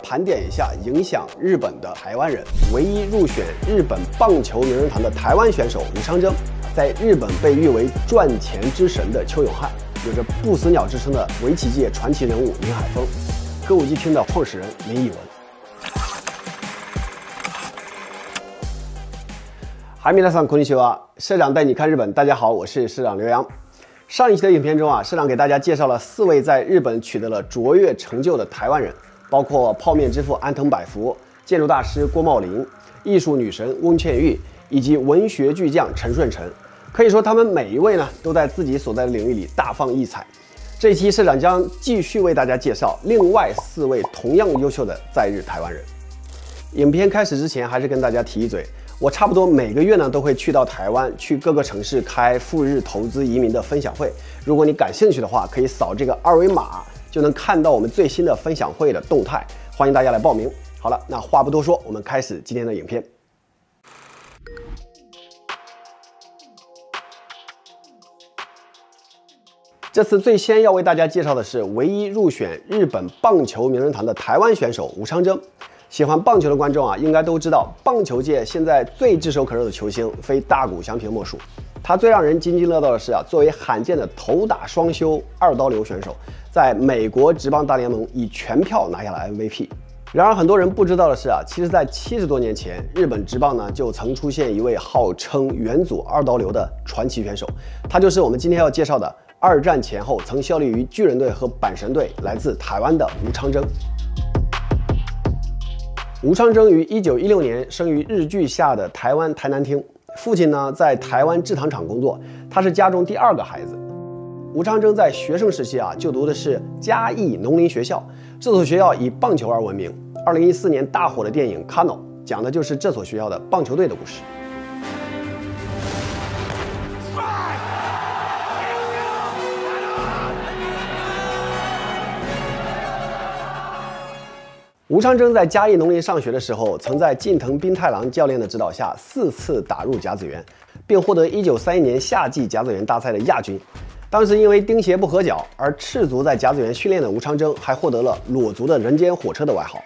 盘点一下影响日本的台湾人。唯一入选日本棒球名人堂的台湾选手吴昌征，在日本被誉为赚钱之神的邱永汉，有着不死鸟之称的围棋界传奇人物林海峰，歌舞伎厅的创始人林以文。还没来上空气啊！社长带你看日本，大家好，我是社长刘洋。上一期的影片中啊，社长给大家介绍了四位在日本取得了卓越成就的台湾人，包括泡面之父安藤百福、建筑大师郭茂林、艺术女神翁倩玉以及文学巨匠陈顺成。可以说，他们每一位呢，都在自己所在的领域里大放异彩。这一期社长将继续为大家介绍另外四位同样优秀的在日台湾人。影片开始之前，还是跟大家提一嘴。我差不多每个月呢都会去到台湾，去各个城市开赴日投资移民的分享会。如果你感兴趣的话，可以扫这个二维码，就能看到我们最新的分享会的动态。欢迎大家来报名。好了，那话不多说，我们开始今天的影片。这次最先要为大家介绍的是唯一入选日本棒球名人堂的台湾选手吴昌征。喜欢棒球的观众啊，应该都知道，棒球界现在最炙手可热的球星，非大谷翔平莫属。他最让人津津乐道的是啊，作为罕见的头打双休二刀流选手，在美国职棒大联盟以全票拿下了 MVP。然而，很多人不知道的是啊，其实，在七十多年前，日本职棒呢就曾出现一位号称元祖二刀流的传奇选手，他就是我们今天要介绍的二战前后曾效力于巨人队和阪神队，来自台湾的吴昌征。吴昌征于一九一六年生于日据下的台湾台南厅，父亲呢在台湾制糖厂工作，他是家中第二个孩子。吴昌征在学生时期啊就读的是嘉义农林学校，这所学校以棒球而闻名。二零一四年大火的电影《Cano》讲的就是这所学校的棒球队的故事。吴昌征在嘉义农林上学的时候，曾在近藤兵太郎教练的指导下四次打入甲子园，并获得1931年夏季甲子园大赛的亚军。当时因为钉鞋不合脚而赤足在甲子园训练的吴昌征，还获得了“裸足的人间火车”的外号。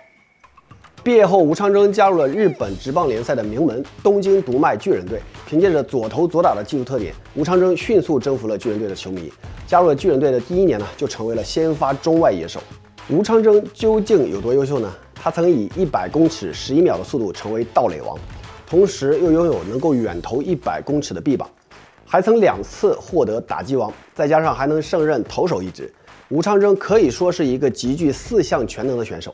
毕业后，吴昌征加入了日本职棒联赛的名门东京读卖巨人队。凭借着左投左打的技术特点，吴昌征迅速征服了巨人队的球迷。加入了巨人队的第一年呢，就成为了先发中外野手。吴昌征究竟有多优秀呢？他曾以一百公尺十一秒的速度成为盗垒王，同时又拥有能够远投一百公尺的臂膀，还曾两次获得打击王，再加上还能胜任投手一职。吴昌征可以说是一个极具四项全能的选手。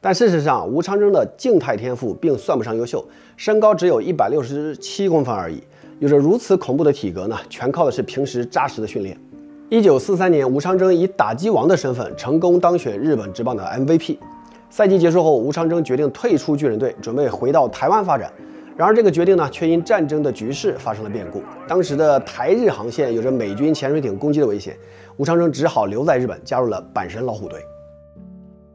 但事实上，吴昌征的静态天赋并算不上优秀，身高只有一百六十七公分而已，有着如此恐怖的体格呢，全靠的是平时扎实的训练。一九四三年，吴昌征以打击王的身份成功当选日本职棒的 MVP。赛季结束后，吴昌征决定退出巨人队，准备回到台湾发展。然而，这个决定呢，却因战争的局势发生了变故。当时的台日航线有着美军潜水艇攻击的危险，吴昌征只好留在日本，加入了阪神老虎队。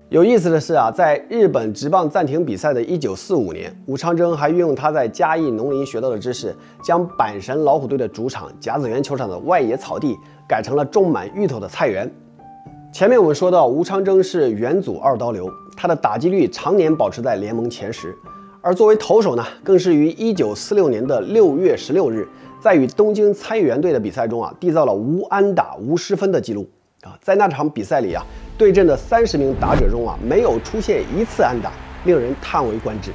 有意思的是啊，在日本职棒暂停比赛的一九四五年，吴昌征还运用他在嘉义农林学到的知识，将阪神老虎队的主场甲子园球场的外野草地改成了种满芋头的菜园。前面我们说到，吴昌征是元祖二刀流，他的打击率常年保持在联盟前十，而作为投手呢，更是于一九四六年的六月十六日，在与东京参议员队的比赛中啊，缔造了无安打无失分的记录啊，在那场比赛里啊。对阵的三十名打者中啊，没有出现一次安打，令人叹为观止。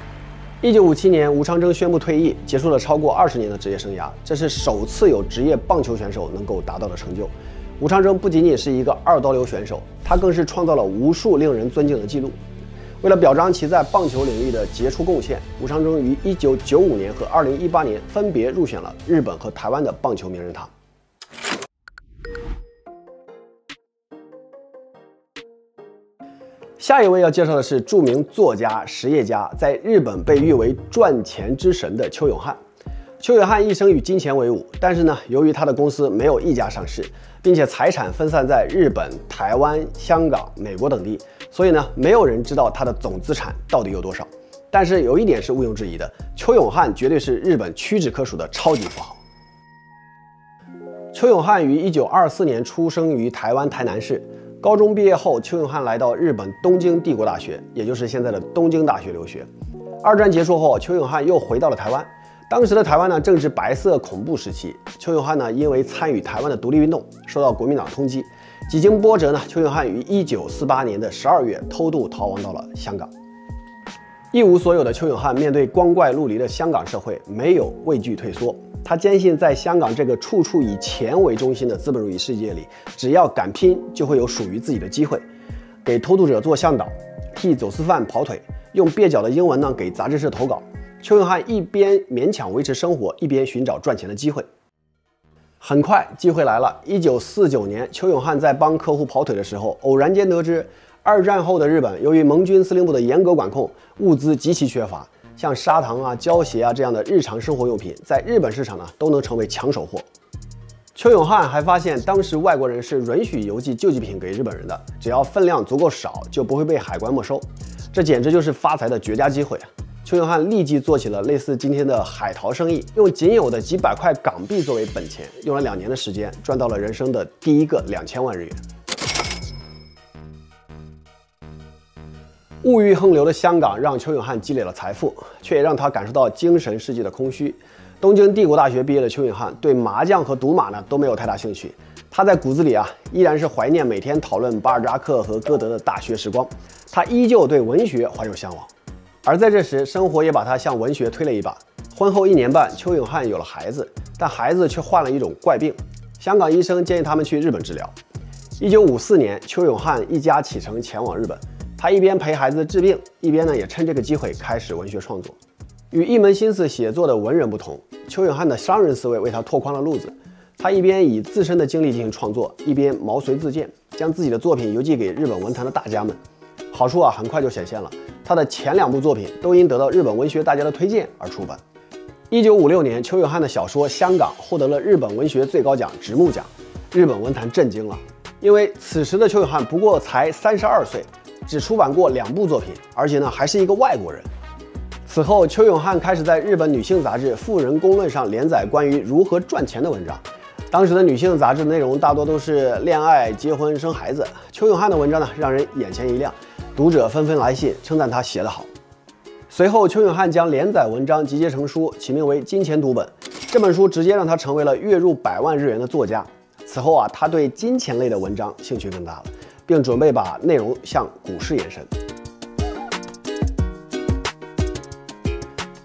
一九五七年，吴昌征宣布退役，结束了超过二十年的职业生涯，这是首次有职业棒球选手能够达到的成就。吴昌征不仅仅是一个二刀流选手，他更是创造了无数令人尊敬的记录。为了表彰其在棒球领域的杰出贡献，吴昌征于一九九五年和二零一八年分别入选了日本和台湾的棒球名人堂。下一位要介绍的是著名作家、实业家，在日本被誉为赚钱之神的邱永汉。邱永汉一生与金钱为伍，但是呢，由于他的公司没有一家上市，并且财产分散在日本、台湾、香港、美国等地，所以呢，没有人知道他的总资产到底有多少。但是有一点是毋庸置疑的，邱永汉绝对是日本屈指可数的超级富豪。邱永汉于一九二四年出生于台湾台南市。高中毕业后，邱永汉来到日本东京帝国大学，也就是现在的东京大学留学。二战结束后，邱永汉又回到了台湾。当时的台湾呢，正值白色恐怖时期。邱永汉呢，因为参与台湾的独立运动，受到国民党通缉。几经波折呢，邱永汉于一九四八年的十二月偷渡逃亡到了香港。一无所有的邱永汉面对光怪陆离的香港社会，没有畏惧退缩。他坚信，在香港这个处处以钱为中心的资本主义世界里，只要敢拼，就会有属于自己的机会。给偷渡者做向导，替走私犯跑腿，用蹩脚的英文呢给杂志社投稿。邱永汉一边勉强维持生活，一边寻找赚钱的机会。很快，机会来了。一九四九年，邱永汉在帮客户跑腿的时候，偶然间得知。二战后的日本，由于盟军司令部的严格管控，物资极其缺乏，像砂糖啊、胶鞋啊这样的日常生活用品，在日本市场呢都能成为抢手货。邱永汉还发现，当时外国人是允许邮寄救济品给日本人的，只要分量足够少，就不会被海关没收。这简直就是发财的绝佳机会啊！邱永汉立即做起了类似今天的海淘生意，用仅有的几百块港币作为本钱，用了两年的时间，赚到了人生的第一个两千万日元。物欲横流的香港让邱永汉积累了财富，却也让他感受到精神世界的空虚。东京帝国大学毕业的邱永汉对麻将和赌马呢都没有太大兴趣。他在骨子里啊依然是怀念每天讨论巴尔扎克和歌德的大学时光。他依旧对文学怀有向往。而在这时，生活也把他向文学推了一把。婚后一年半，邱永汉有了孩子，但孩子却患了一种怪病。香港医生建议他们去日本治疗。一九五四年，邱永汉一家启程前往日本。他一边陪孩子治病，一边呢也趁这个机会开始文学创作。与一门心思写作的文人不同，邱永汉的商人思维为他拓宽了路子。他一边以自身的经历进行创作，一边毛遂自荐，将自己的作品邮寄给日本文坛的大家们。好处啊，很快就显现了。他的前两部作品都因得到日本文学大家的推荐而出版。一九五六年，邱永汉的小说《香港》获得了日本文学最高奖直木奖，日本文坛震惊了，因为此时的邱永汉不过才三十二岁。只出版过两部作品，而且呢还是一个外国人。此后，邱永汉开始在日本女性杂志《妇人公论》上连载关于如何赚钱的文章。当时的女性杂志内容大多都是恋爱、结婚、生孩子。邱永汉的文章呢，让人眼前一亮，读者纷纷来信称赞他写得好。随后，邱永汉将连载文章集结成书，起名为《金钱读本》。这本书直接让他成为了月入百万日元的作家。此后啊，他对金钱类的文章兴趣更大了。并准备把内容向股市延伸。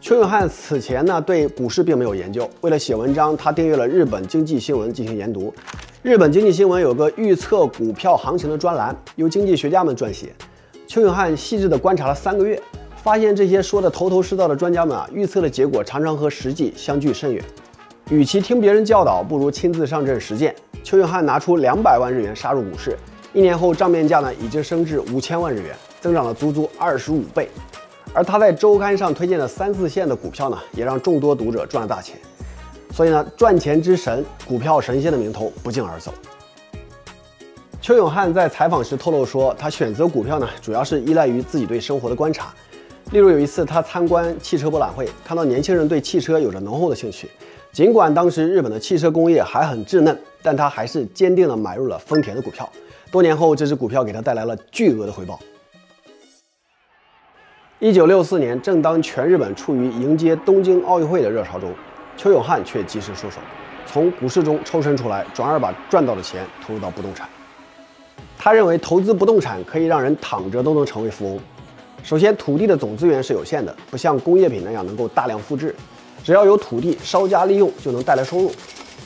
邱永汉此前呢对股市并没有研究，为了写文章，他订阅了日本经济新闻进行研读。日本经济新闻有个预测股票行情的专栏，由经济学家们撰写。邱永汉细致地观察了三个月，发现这些说的头头是道的专家们啊，预测的结果常常和实际相距甚远。与其听别人教导，不如亲自上阵实践。邱永汉拿出两百万日元杀入股市。一年后，账面价呢已经升至五千万日元，增长了足足二十五倍。而他在周刊上推荐的三四线的股票呢，也让众多读者赚了大钱。所以呢，赚钱之神、股票神仙的名头不胫而走。邱永汉在采访时透露说，他选择股票呢，主要是依赖于自己对生活的观察。例如有一次，他参观汽车博览会，看到年轻人对汽车有着浓厚的兴趣。尽管当时日本的汽车工业还很稚嫩，但他还是坚定地买入了丰田的股票。多年后，这只股票给他带来了巨额的回报。一九六四年，正当全日本处于迎接东京奥运会的热潮中，邱永汉却及时收手，从股市中抽身出来，转而把赚到的钱投入到不动产。他认为，投资不动产可以让人躺着都能成为富翁。首先，土地的总资源是有限的，不像工业品那样能够大量复制，只要有土地，稍加利用就能带来收入。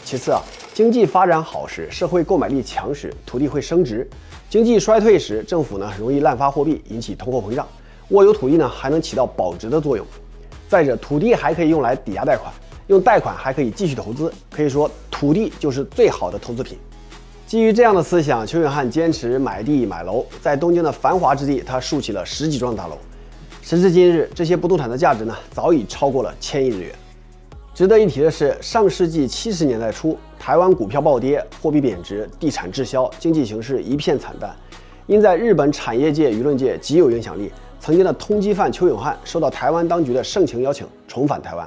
其次啊。经济发展好时，社会购买力强时，土地会升值；经济衰退时，政府呢容易滥发货币，引起通货膨胀。握有土地呢，还能起到保值的作用。再者，土地还可以用来抵押贷款，用贷款还可以继续投资。可以说，土地就是最好的投资品。基于这样的思想，邱永汉坚持买地买楼，在东京的繁华之地，他竖起了十几幢大楼。时至今日，这些不动产的价值呢，早已超过了千亿日元。值得一提的是，上世纪七十年代初，台湾股票暴跌，货币贬值，地产滞销，经济形势一片惨淡。因在日本产业界、舆论界极有影响力，曾经的通缉犯邱永汉受到台湾当局的盛情邀请，重返台湾。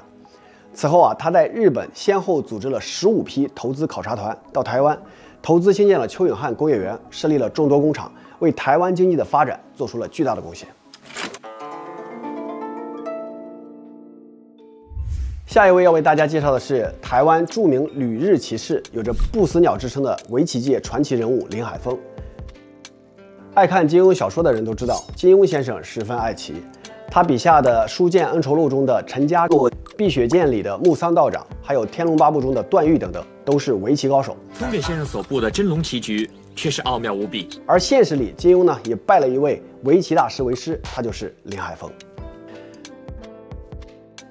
此后啊，他在日本先后组织了十五批投资考察团到台湾，投资兴建了邱永汉工业园，设立了众多工厂，为台湾经济的发展做出了巨大的贡献。下一位要为大家介绍的是台湾著名旅日骑士，有着“不死鸟”之称的围棋界传奇人物林海峰。爱看金庸小说的人都知道，金庸先生十分爱棋。他笔下的《书剑恩仇录》中的陈家洛，《碧血剑》里的木桑道长，还有《天龙八部》中的段誉等等，都是围棋高手。通给先生所布的真龙棋局却是奥妙无比。而现实里，金庸呢也拜了一位围棋大师为师，他就是林海峰。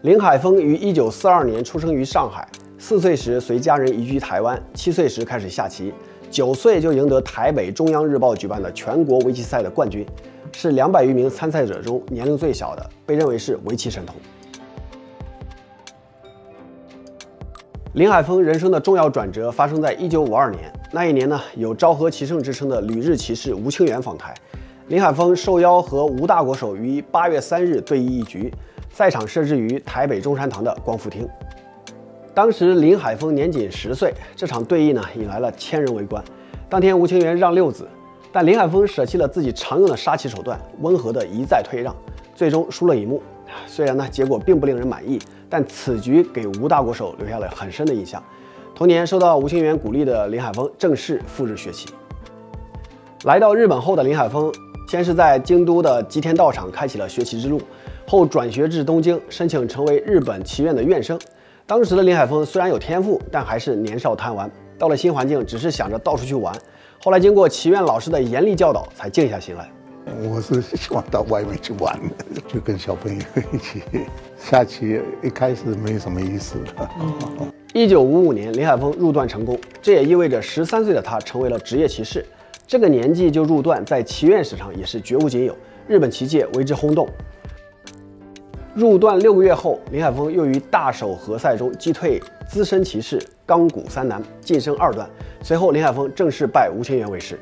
林海峰于一九四二年出生于上海，四岁时随家人移居台湾，七岁时开始下棋，九岁就赢得台北中央日报举办的全国围棋赛的冠军，是两百余名参赛者中年龄最小的，被认为是围棋神童。林海峰人生的重要转折发生在一九五二年，那一年呢，有昭和棋圣之称的旅日棋士吴清源访台，林海峰受邀和吴大国手于八月三日对弈一局。赛场设置于台北中山堂的光复厅。当时林海峰年仅十岁，这场对弈呢引来了千人围观。当天吴清源让六子，但林海峰舍弃了自己常用的杀棋手段，温和的一再退让，最终输了一幕。虽然呢结果并不令人满意，但此局给吴大国手留下了很深的印象。同年受到吴清源鼓励的林海峰正式赴日学棋。来到日本后的林海峰，先是在京都的吉田道场开启了学棋之路。后转学至东京，申请成为日本棋院的院生。当时的林海峰虽然有天赋，但还是年少贪玩。到了新环境，只是想着到处去玩。后来经过棋院老师的严厉教导，才静下心来。我是喜欢到外面去玩，就跟小朋友一起下棋。一开始没什么意思的。一九五五年，林海峰入段成功，这也意味着十三岁的他成为了职业棋士。这个年纪就入段，在棋院史上也是绝无仅有，日本棋界为之轰动。入段六个月后，林海峰又于大手合赛中击退资深骑士冈谷三男，晋升二段。随后，林海峰正式拜吴清源为师。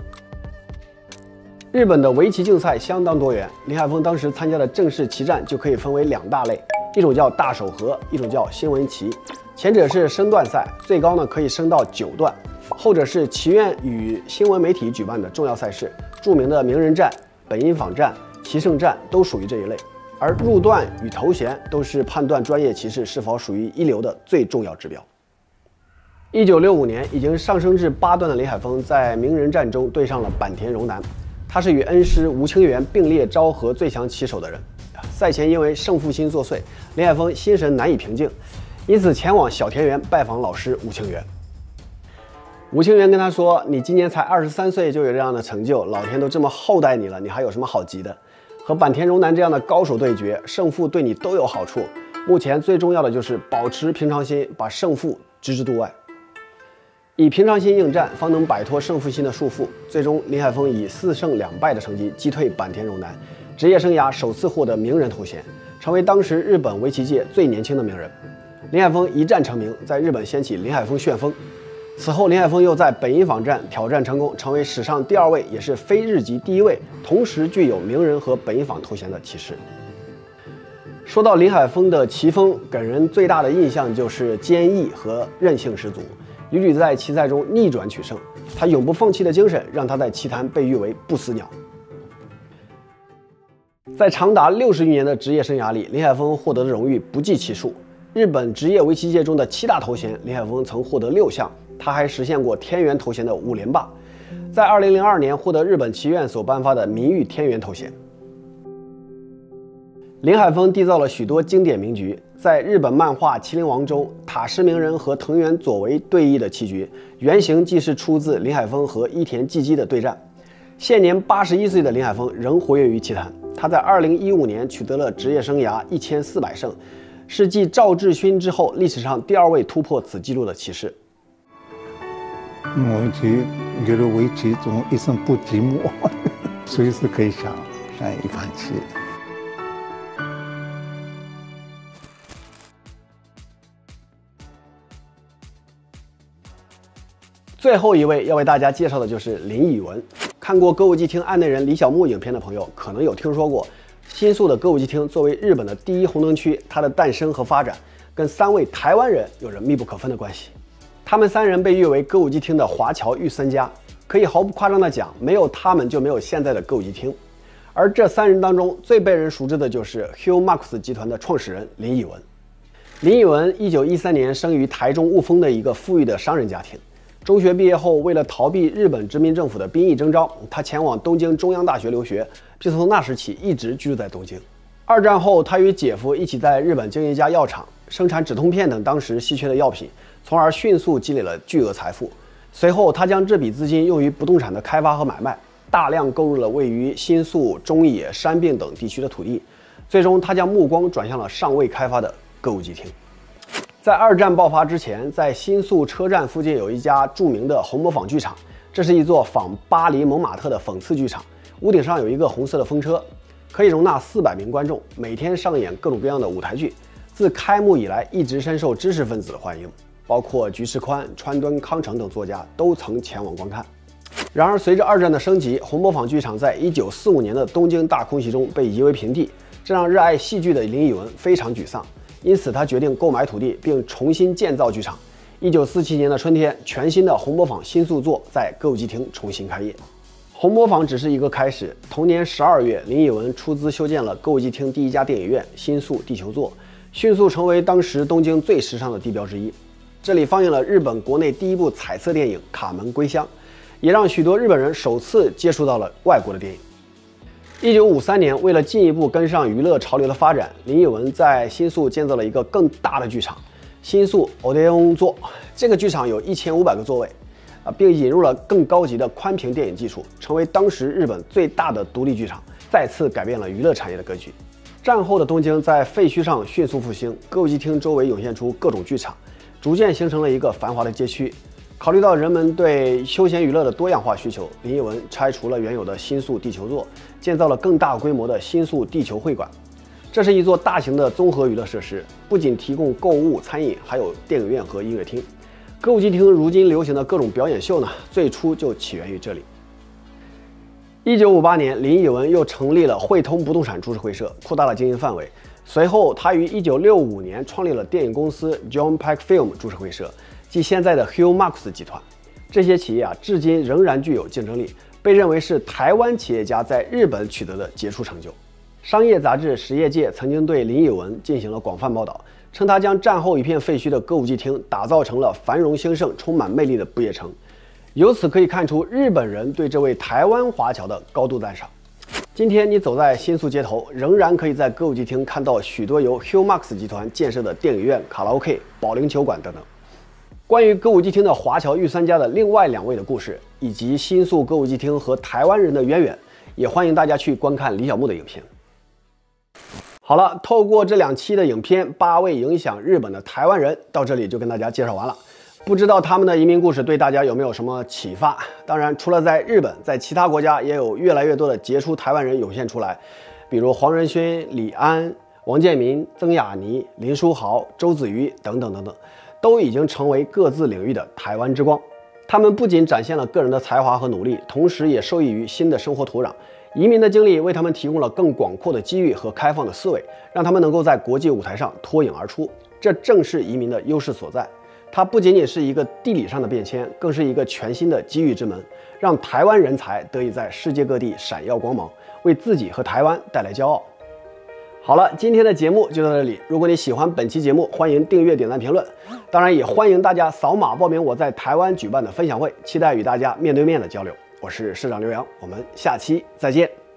日本的围棋竞赛相当多元，林海峰当时参加的正式棋战就可以分为两大类，一种叫大手合，一种叫新闻棋。前者是升段赛，最高呢可以升到九段；后者是棋院与新闻媒体举办的重要赛事，著名的名人战、本因坊战、棋圣战都属于这一类。而入段与头衔都是判断专业骑士是否属于一流的最重要指标。一九六五年，已经上升至八段的林海峰在名人战中对上了坂田荣男，他是与恩师吴清源并列昭和最强棋手的人。赛前因为胜负心作祟，林海峰心神难以平静，因此前往小田园拜访老师吴清源。吴清源跟他说：“你今年才二十三岁就有这样的成就，老天都这么厚待你了，你还有什么好急的？”和坂田荣男这样的高手对决，胜负对你都有好处。目前最重要的就是保持平常心，把胜负置之度外，以平常心应战，方能摆脱胜负心的束缚。最终，林海峰以四胜两败的成绩击退坂田荣男，职业生涯首次获得名人头衔，成为当时日本围棋界最年轻的名人。林海峰一战成名，在日本掀起林海峰旋风。此后，林海峰又在本因坊站挑战成功，成为史上第二位，也是非日籍第一位，同时具有名人和本因坊头衔的棋士。说到林海峰的棋风，给人最大的印象就是坚毅和韧性十足，屡屡在棋赛中逆转取胜。他永不放弃的精神，让他在棋坛被誉为“不死鸟”。在长达六十余年的职业生涯里，林海峰获得的荣誉不计其数。日本职业围棋界中的七大头衔，林海峰曾获得六项。他还实现过天元头衔的五连霸，在二零零二年获得日本棋院所颁发的名誉天元头衔。林海峰缔造了许多经典名局，在日本漫画《麒麟王》中，塔师鸣人和藤原佐为对弈的棋局，原型即是出自林海峰和伊田纪基的对战。现年八十一岁的林海峰仍活跃于棋坛，他在二零一五年取得了职业生涯一千四百胜，是继赵志勋之后历史上第二位突破此纪录的棋士。围棋，觉得围棋中一生不寂寞，随时可以想下一盘棋。最后一位要为大家介绍的就是林以文。看过《歌舞伎町案内人》李小牧影片的朋友，可能有听说过，新宿的歌舞伎町作为日本的第一红灯区，它的诞生和发展跟三位台湾人有着密不可分的关系。他们三人被誉为歌舞伎厅的华侨御三家，可以毫不夸张地讲，没有他们就没有现在的歌舞伎厅。而这三人当中，最被人熟知的就是 Hugh Marks 集团的创始人林以文。林以文一九一三年生于台中雾峰的一个富裕的商人家庭。中学毕业后，为了逃避日本殖民政府的兵役征召，他前往东京中央大学留学，并从那时起一直居住在东京。二战后，他与姐夫一起在日本经营一家药厂，生产止痛片等当时稀缺的药品，从而迅速积累了巨额财富。随后，他将这笔资金用于不动产的开发和买卖，大量购入了位于新宿、中野、山并等地区的土地。最终，他将目光转向了尚未开发的。歌舞伎町，在二战爆发之前，在新宿车站附近有一家著名的红磨坊剧场。这是一座仿巴黎蒙马特的讽刺剧场，屋顶上有一个红色的风车，可以容纳四百名观众，每天上演各种各样的舞台剧。自开幕以来，一直深受知识分子的欢迎，包括菊池宽、川端康成等作家都曾前往观看。然而，随着二战的升级，红磨坊剧场在一九四五年的东京大空袭中被夷为平地，这让热爱戏剧的林以文非常沮丧。因此，他决定购买土地并重新建造剧场。一九四七年的春天，全新的红磨坊新宿座在歌舞伎町重新开业。红磨坊只是一个开始。同年十二月，林以文出资修建了歌舞伎町第一家电影院——新宿地球座，迅速成为当时东京最时尚的地标之一。这里放映了日本国内第一部彩色电影《卡门归乡》，也让许多日本人首次接触到了外国的电影。一九五三年，为了进一步跟上娱乐潮流的发展，林以文在新宿建造了一个更大的剧场——新宿 Odeon 座。这个剧场有一千五百个座位，啊，并引入了更高级的宽屏电影技术，成为当时日本最大的独立剧场，再次改变了娱乐产业的格局。战后的东京在废墟上迅速复兴，歌舞伎町周围涌现出各种剧场，逐渐形成了一个繁华的街区。考虑到人们对休闲娱乐的多样化需求，林奕文拆除了原有的新宿地球座，建造了更大规模的新宿地球会馆。这是一座大型的综合娱乐设施，不仅提供购物、餐饮，还有电影院和音乐厅。歌舞伎町如今流行的各种表演秀呢，最初就起源于这里。一九五八年，林奕文又成立了汇通不动产株式会社，扩大了经营范围。随后，他于一九六五年创立了电影公司 John Pack Film 株式会社。即现在的 Hugh Max 集团，这些企业啊，至今仍然具有竞争力，被认为是台湾企业家在日本取得的杰出成就。商业杂志《实业界》曾经对林有文进行了广泛报道，称他将战后一片废墟的歌舞伎町打造成了繁荣兴盛、充满魅力的不夜城。由此可以看出，日本人对这位台湾华侨的高度赞赏。今天你走在新宿街头，仍然可以在歌舞伎町看到许多由 Humax 集团建设的电影院、卡拉 OK、保龄球馆等等。关于歌舞伎町的华侨御三家的另外两位的故事，以及新宿歌舞伎町和台湾人的渊源，也欢迎大家去观看李小牧的影片。好了，透过这两期的影片，八位影响日本的台湾人到这里就跟大家介绍完了。不知道他们的移民故事对大家有没有什么启发？当然，除了在日本，在其他国家也有越来越多的杰出台湾人涌现出来，比如黄仁勋、李安、王建民、曾雅妮、林书豪、周子瑜等等等等。都已经成为各自领域的台湾之光。他们不仅展现了个人的才华和努力，同时也受益于新的生活土壤。移民的经历为他们提供了更广阔的机遇和开放的思维，让他们能够在国际舞台上脱颖而出。这正是移民的优势所在。它不仅仅是一个地理上的变迁，更是一个全新的机遇之门，让台湾人才得以在世界各地闪耀光芒，为自己和台湾带来骄傲。好了，今天的节目就到这里。如果你喜欢本期节目，欢迎订阅、点赞、评论。当然，也欢迎大家扫码报名我在台湾举办的分享会，期待与大家面对面的交流。我是市长刘洋，我们下期再见。